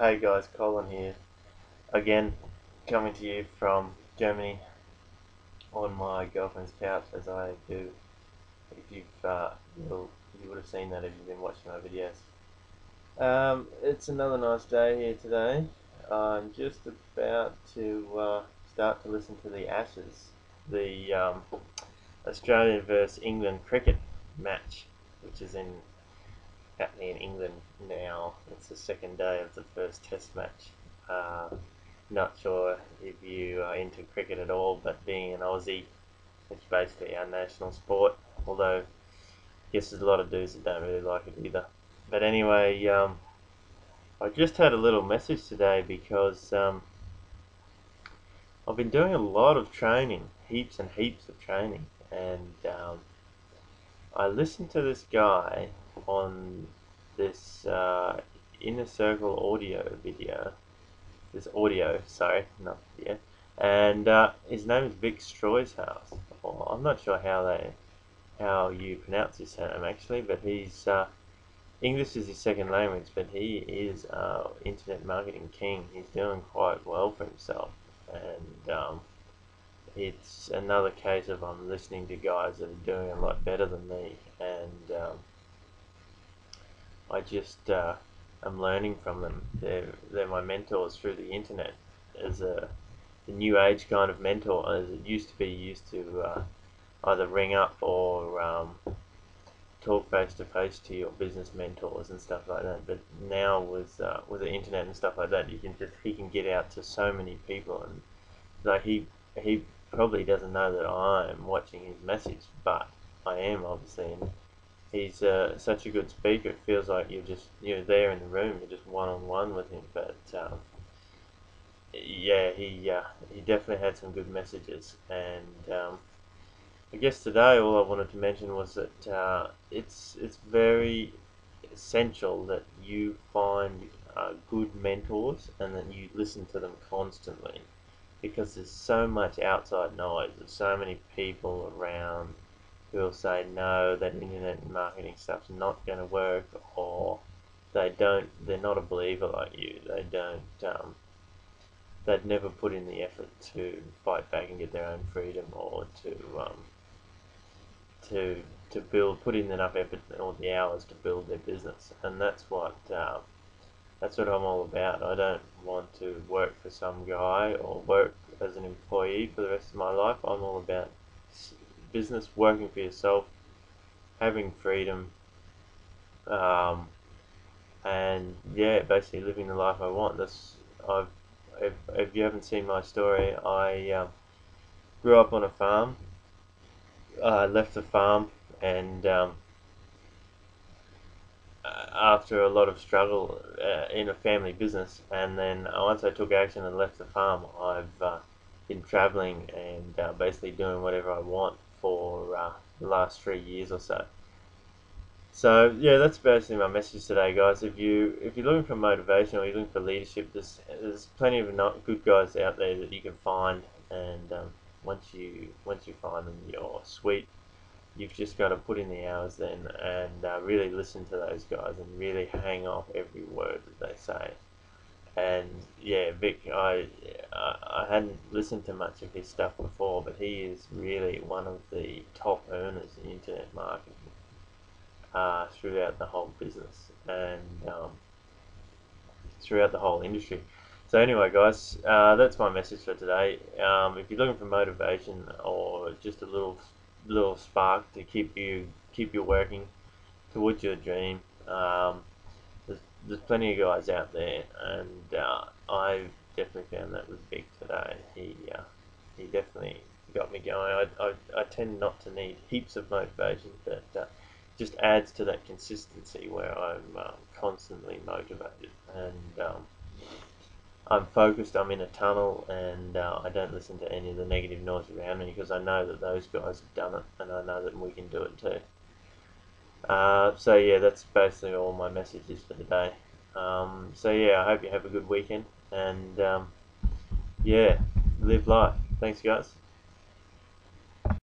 Hey guys, Colin here. Again, coming to you from Germany on my girlfriend's couch as I do. If you've, uh, you would have seen that if you've been watching my videos. Um, it's another nice day here today. I'm just about to uh, start to listen to the Ashes, the um, Australian versus England cricket match, which is in happening in England now. It's the second day of the first Test match. Uh, not sure if you are into cricket at all, but being an Aussie, it's basically our national sport. Although, I guess there's a lot of dudes that don't really like it either. But anyway, um, I just had a little message today because um, I've been doing a lot of training, heaps and heaps of training, and um, I listened to this guy on this uh, inner circle audio video. This audio, sorry, not video. And uh, his name is Vick Streuzheus. Well, I'm not sure how they, how you pronounce his name actually, but he's uh, English is his second language, but he is uh, internet marketing king. He's doing quite well for himself, and um, it's another case of I'm listening to guys that are doing a lot better than me, and um, I just uh, am learning from them. They're, they're my mentors through the internet as a the new age kind of mentor as it used to be used to uh, either ring up or um, talk face to face to your business mentors and stuff like that. But now with uh, with the internet and stuff like that, you can just he can get out to so many people and like he he probably doesn't know that I'm watching his message, but I am obviously. And he's uh, such a good speaker. It feels like you're just you're there in the room. You're just one on one with him. But um, yeah, he uh, he definitely had some good messages. And um, I guess today all I wanted to mention was that uh, it's it's very essential that you find uh, good mentors and that you listen to them constantly because there's so much outside noise. There's so many people around who will say no, that internet marketing stuff's not going to work, or they don't, they're not a believer like you. They don't, um, they'd never put in the effort to fight back and get their own freedom, or to, um, to, to build, put in enough effort or the hours to build their business, and that's what. Uh, that's what I'm all about. I don't want to work for some guy or work as an employee for the rest of my life. I'm all about business, working for yourself, having freedom, um, and yeah, basically living the life I want. This I've if, if you haven't seen my story, I um, grew up on a farm. I uh, left the farm and um, after a lot of struggle uh, in a family business, and then once I took action and left the farm, I've uh, been traveling and uh, basically doing whatever I want for uh, the last three years or so. So yeah, that's basically my message today, guys. If you if you're looking for motivation or you're looking for leadership, there's there's plenty of not good guys out there that you can find, and um, once you once you find them, you're sweet. You've just got to put in the hours then and uh, really listen to those guys and really hang off every word that they say and yeah, Vick, I I hadn't listened to much of his stuff before, but he is really one of the top earners in internet marketing uh, throughout the whole business and um, throughout the whole industry. So anyway, guys, uh, that's my message for today. Um, if you're looking for motivation or just a little little spark to keep you keep you working towards your dream. Um, there's plenty of guys out there, and uh, I've definitely found that with Vick today. He uh, he definitely got me going. I, I, I tend not to need heaps of motivation, but uh, just adds to that consistency where I'm uh, constantly motivated and um, I'm focused. I'm in a tunnel, and uh, I don't listen to any of the negative noise around me because I know that those guys have done it, and I know that we can do it too. Uh, so yeah, that's basically all my messages for today. Um, so yeah, I hope you have a good weekend and um, yeah, live life. Thanks guys.